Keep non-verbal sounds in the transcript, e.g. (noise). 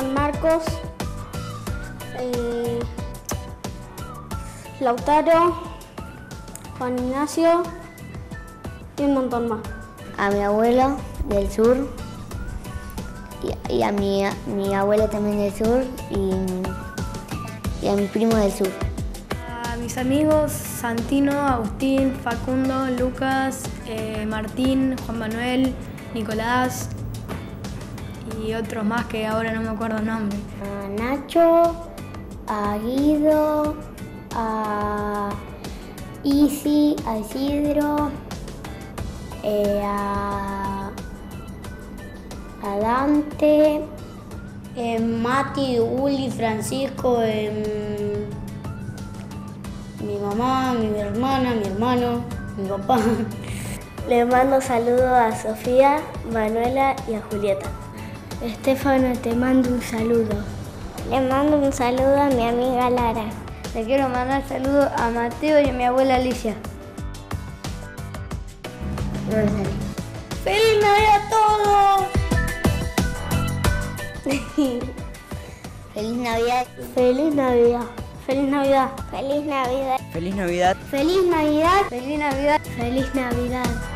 son Marcos, eh, Lautaro, Juan Ignacio y un montón más. A mi abuelo del sur y, a mi, mi abuela también del sur y, y a mi primo del sur. A mis amigos Santino, Agustín, Facundo, Lucas, eh, Martín, Juan Manuel, Nicolás y otros más que ahora no me acuerdo el nombre. A Nacho, a Guido, a Isi, a Isidro, eh, a, a, Dante, eh, Mati, Uli, Francisco, eh, mi mamá, mi hermana, mi hermano, mi papá. (laughs) Le mando saludos a Sofía, Manuela y a Julieta. Estefano, te mando un saludo. Le mando un saludo a mi amiga Lara. Le quiero mandar saludos a Mateo y a mi abuela Alicia. ¡Feliz Navidad a todos! ¡Feliz Navidad! ¡Feliz Navidad! ¡Feliz Navidad! ¡Feliz Navidad! ¡Feliz Navidad! ¡Feliz Navidad! ¡Feliz Navidad! ¡Feliz Navidad!